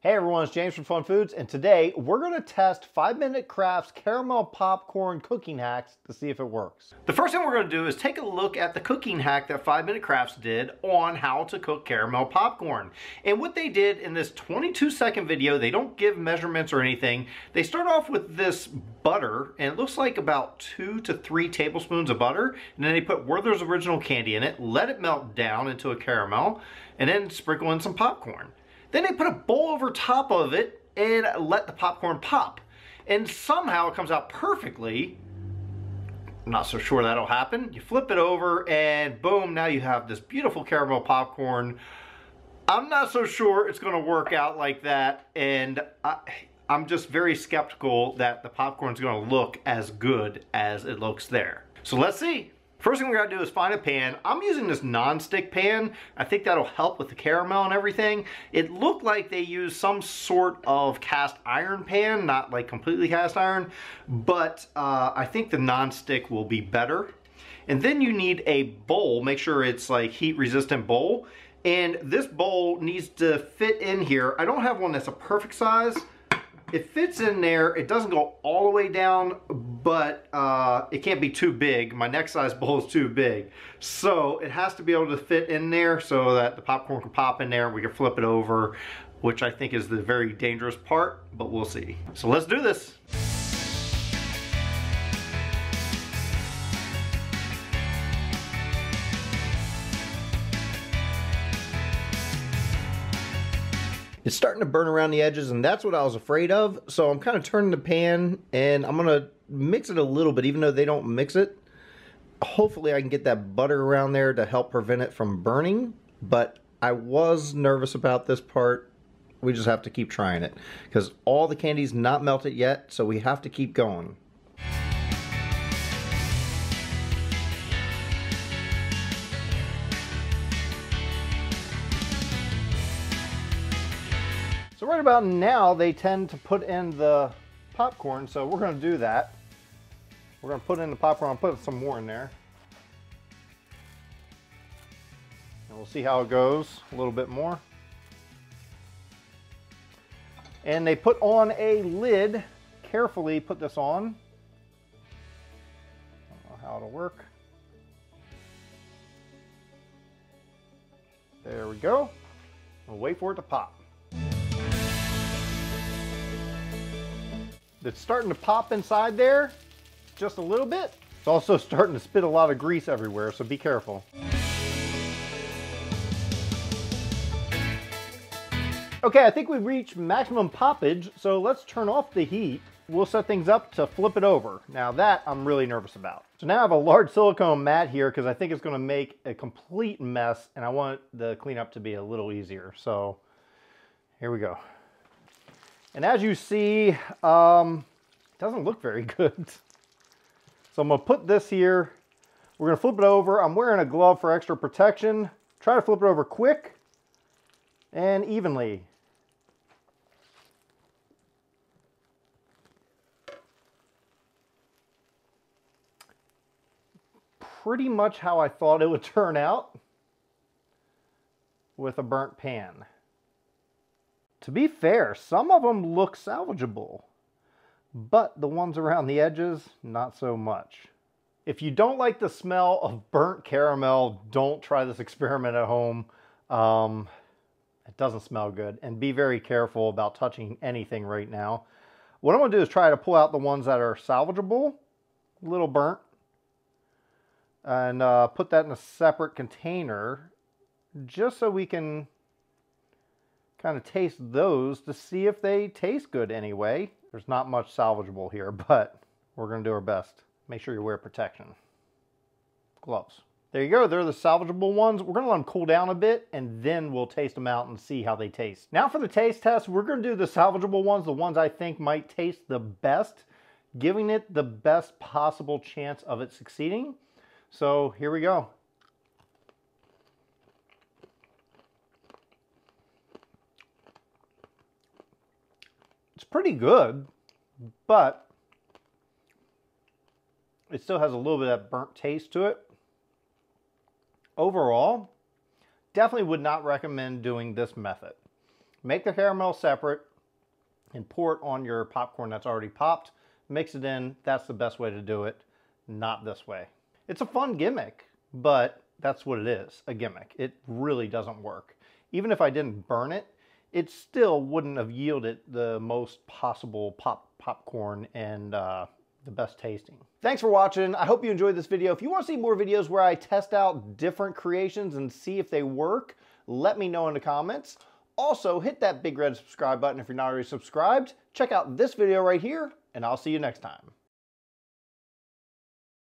Hey everyone, it's James from Fun Foods, and today we're going to test 5 Minute Crafts caramel popcorn cooking hacks to see if it works. The first thing we're going to do is take a look at the cooking hack that 5 Minute Crafts did on how to cook caramel popcorn. And what they did in this 22 second video, they don't give measurements or anything. They start off with this butter, and it looks like about 2 to 3 tablespoons of butter, and then they put Werther's Original Candy in it, let it melt down into a caramel, and then sprinkle in some popcorn. Then they put a bowl over top of it and let the popcorn pop. And somehow it comes out perfectly. I'm not so sure that'll happen. You flip it over and boom, now you have this beautiful caramel popcorn. I'm not so sure it's gonna work out like that. And I, I'm just very skeptical that the popcorn is gonna look as good as it looks there. So let's see. First thing we gotta do is find a pan. I'm using this non-stick pan. I think that'll help with the caramel and everything. It looked like they used some sort of cast iron pan, not like completely cast iron, but uh, I think the non-stick will be better. And then you need a bowl, make sure it's like heat resistant bowl. And this bowl needs to fit in here. I don't have one that's a perfect size, it fits in there. It doesn't go all the way down, but uh, it can't be too big. My next size bowl is too big. So it has to be able to fit in there so that the popcorn can pop in there and we can flip it over, which I think is the very dangerous part, but we'll see. So let's do this. It's starting to burn around the edges and that's what I was afraid of. So I'm kind of turning the pan and I'm going to mix it a little bit even though they don't mix it. Hopefully I can get that butter around there to help prevent it from burning. But I was nervous about this part. We just have to keep trying it because all the candy's not melted yet. So we have to keep going. Right about now, they tend to put in the popcorn, so we're gonna do that. We're gonna put in the popcorn, I'll put some more in there. And we'll see how it goes, a little bit more. And they put on a lid, carefully put this on. I don't know how it'll work. There we go. We'll wait for it to pop. It's starting to pop inside there just a little bit. It's also starting to spit a lot of grease everywhere, so be careful. Okay, I think we've reached maximum poppage, so let's turn off the heat. We'll set things up to flip it over. Now that I'm really nervous about. So now I have a large silicone mat here because I think it's gonna make a complete mess and I want the cleanup to be a little easier. So here we go. And as you see, um, it doesn't look very good. So I'm gonna put this here. We're gonna flip it over. I'm wearing a glove for extra protection. Try to flip it over quick and evenly. Pretty much how I thought it would turn out with a burnt pan. To be fair, some of them look salvageable, but the ones around the edges, not so much. If you don't like the smell of burnt caramel, don't try this experiment at home. Um, it doesn't smell good. And be very careful about touching anything right now. What I'm going to do is try to pull out the ones that are salvageable, a little burnt, and uh, put that in a separate container just so we can kind of taste those to see if they taste good anyway. There's not much salvageable here, but we're going to do our best. Make sure you wear protection. Gloves. There you go. They're the salvageable ones. We're to let them cool down a bit, and then we'll taste them out and see how they taste. Now for the taste test, we're to do the salvageable ones, the ones I think might taste the best, giving it the best possible chance of it succeeding. So here we go. Pretty good, but it still has a little bit of burnt taste to it. Overall, definitely would not recommend doing this method. Make the caramel separate and pour it on your popcorn that's already popped. Mix it in. That's the best way to do it, not this way. It's a fun gimmick, but that's what it is, a gimmick. It really doesn't work. Even if I didn't burn it, it still wouldn't have yielded the most possible pop popcorn and uh, the best tasting. Thanks for watching. I hope you enjoyed this video. If you want to see more videos where I test out different creations and see if they work, let me know in the comments. Also, hit that big red subscribe button if you're not already subscribed. Check out this video right here, and I'll see you next time.